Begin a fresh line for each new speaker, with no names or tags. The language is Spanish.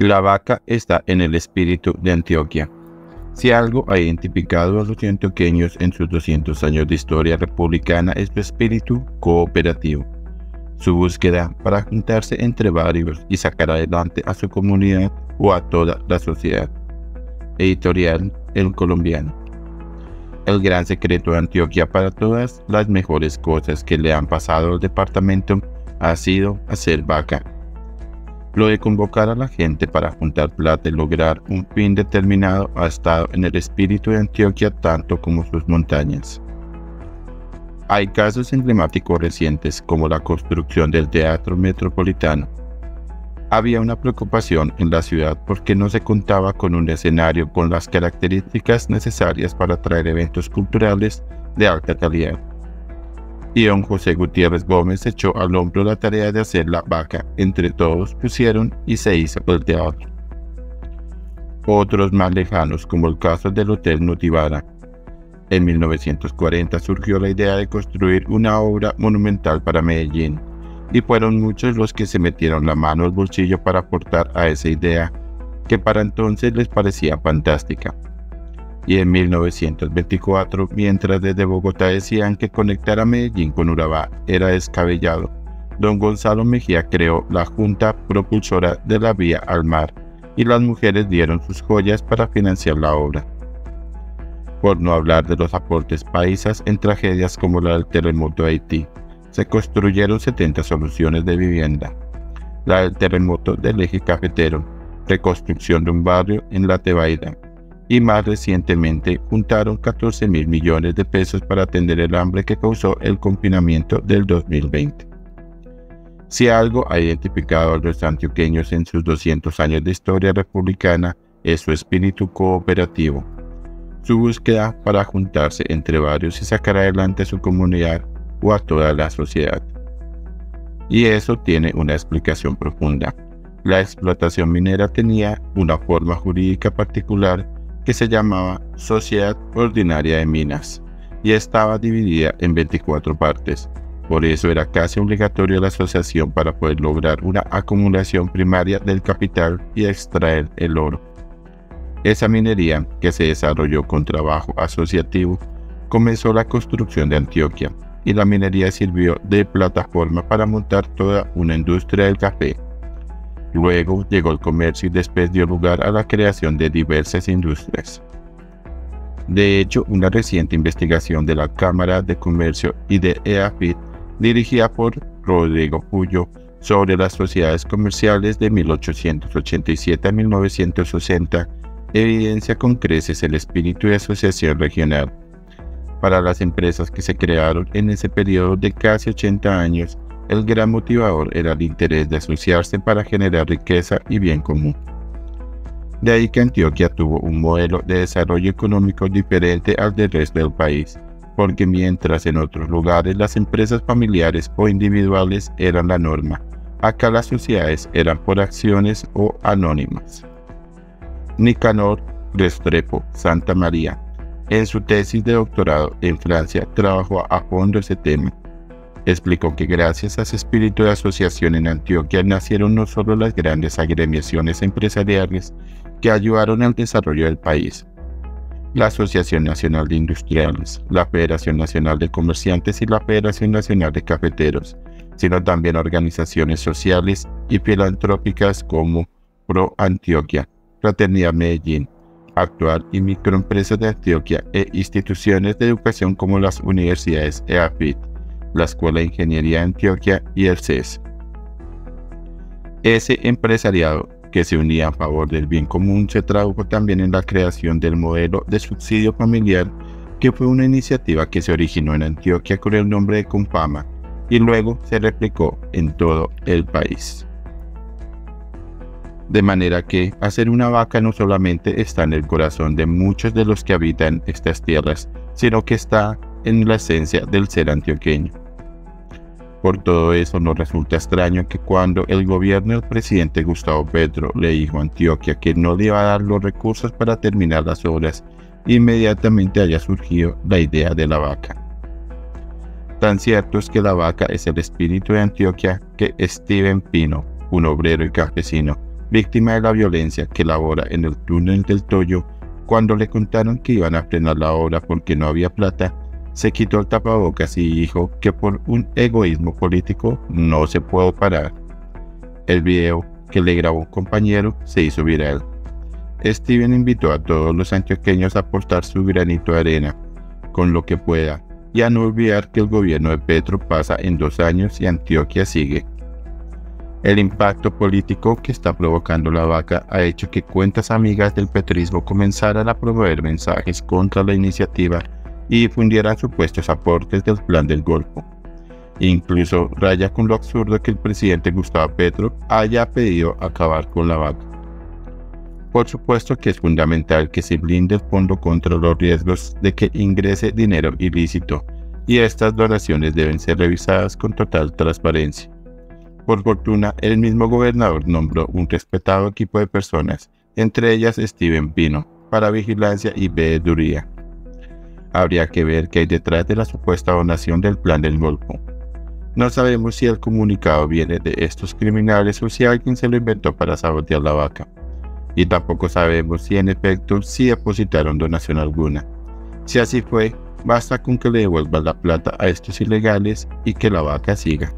La vaca está en el espíritu de Antioquia. Si algo ha identificado a los antioqueños en sus 200 años de historia republicana es su espíritu cooperativo, su búsqueda para juntarse entre varios y sacar adelante a su comunidad o a toda la sociedad. Editorial El Colombiano. El gran secreto de Antioquia para todas las mejores cosas que le han pasado al departamento ha sido hacer vaca lo de convocar a la gente para juntar plata y lograr un fin determinado ha estado en el espíritu de Antioquia tanto como sus montañas. Hay casos emblemáticos recientes como la construcción del Teatro Metropolitano. Había una preocupación en la ciudad porque no se contaba con un escenario con las características necesarias para atraer eventos culturales de alta calidad y don José Gutiérrez Gómez echó al hombro la tarea de hacer la vaca. Entre todos pusieron y se hizo el teatro. Otros más lejanos, como el caso del Hotel Nutibara. En 1940 surgió la idea de construir una obra monumental para Medellín, y fueron muchos los que se metieron la mano al bolsillo para aportar a esa idea, que para entonces les parecía fantástica y en 1924, mientras desde Bogotá decían que conectar a Medellín con Urabá era descabellado, don Gonzalo Mejía creó la Junta Propulsora de la Vía al Mar y las mujeres dieron sus joyas para financiar la obra. Por no hablar de los aportes paisas en tragedias como la del terremoto de Haití, se construyeron 70 soluciones de vivienda. La del terremoto del eje cafetero, reconstrucción de un barrio en La Tebaida, y más recientemente juntaron 14 mil millones de pesos para atender el hambre que causó el confinamiento del 2020. Si algo ha identificado a los antioqueños en sus 200 años de historia republicana es su espíritu cooperativo, su búsqueda para juntarse entre varios y sacar adelante a su comunidad o a toda la sociedad. Y eso tiene una explicación profunda. La explotación minera tenía una forma jurídica particular que se llamaba Sociedad Ordinaria de Minas y estaba dividida en 24 partes. Por eso era casi obligatorio la asociación para poder lograr una acumulación primaria del capital y extraer el oro. Esa minería, que se desarrolló con trabajo asociativo, comenzó la construcción de Antioquia y la minería sirvió de plataforma para montar toda una industria del café Luego llegó el comercio y después dio lugar a la creación de diversas industrias. De hecho, una reciente investigación de la Cámara de Comercio y de EAFIT, dirigida por Rodrigo Puyo, sobre las sociedades comerciales de 1887 a 1960, evidencia con creces el espíritu de asociación regional. Para las empresas que se crearon en ese periodo de casi 80 años, el gran motivador era el interés de asociarse para generar riqueza y bien común. De ahí que Antioquia tuvo un modelo de desarrollo económico diferente al del resto del país, porque mientras en otros lugares las empresas familiares o individuales eran la norma, acá las sociedades eran por acciones o anónimas. Nicanor Restrepo Santa María, en su tesis de doctorado en Francia, trabajó a fondo ese tema Explicó que gracias a ese espíritu de asociación en Antioquia nacieron no solo las grandes agremiaciones empresariales que ayudaron al desarrollo del país, la Asociación Nacional de Industriales, la Federación Nacional de Comerciantes y la Federación Nacional de Cafeteros, sino también organizaciones sociales y filantrópicas como Pro Antioquia, Fraternidad Medellín, Actual y Microempresas de Antioquia e instituciones de educación como las universidades EAFIT la Escuela de Ingeniería de Antioquia y el CES. Ese empresariado que se unía a favor del bien común se tradujo también en la creación del modelo de subsidio familiar, que fue una iniciativa que se originó en Antioquia con el nombre de Compama y luego se replicó en todo el país. De manera que hacer una vaca no solamente está en el corazón de muchos de los que habitan estas tierras, sino que está en la esencia del ser antioqueño. Por todo eso nos resulta extraño que cuando el gobierno del presidente Gustavo Petro le dijo a Antioquia que no le iba a dar los recursos para terminar las obras, inmediatamente haya surgido la idea de la vaca. Tan cierto es que la vaca es el espíritu de Antioquia que Steven Pino, un obrero y campesino, víctima de la violencia que labora en el túnel del Toyo, cuando le contaron que iban a frenar la obra porque no había plata, se quitó el tapabocas y dijo que por un egoísmo político no se puede parar. El video que le grabó un compañero se hizo viral. Steven invitó a todos los antioqueños a aportar su granito de arena, con lo que pueda, y a no olvidar que el gobierno de Petro pasa en dos años y Antioquia sigue. El impacto político que está provocando la vaca ha hecho que cuentas amigas del petrismo comenzaran a promover mensajes contra la iniciativa y difundieran supuestos aportes del plan del Golfo. Incluso raya con lo absurdo que el presidente Gustavo Petro haya pedido acabar con la vaca. Por supuesto que es fundamental que se blinde el fondo contra los riesgos de que ingrese dinero ilícito y estas donaciones deben ser revisadas con total transparencia. Por fortuna, el mismo gobernador nombró un respetado equipo de personas, entre ellas Steven Pino, para vigilancia y veeduría. Habría que ver qué hay detrás de la supuesta donación del plan del Golfo. No sabemos si el comunicado viene de estos criminales o si alguien se lo inventó para sabotear la vaca. Y tampoco sabemos si en efecto sí depositaron donación alguna. Si así fue, basta con que le devuelvan la plata a estos ilegales y que la vaca siga.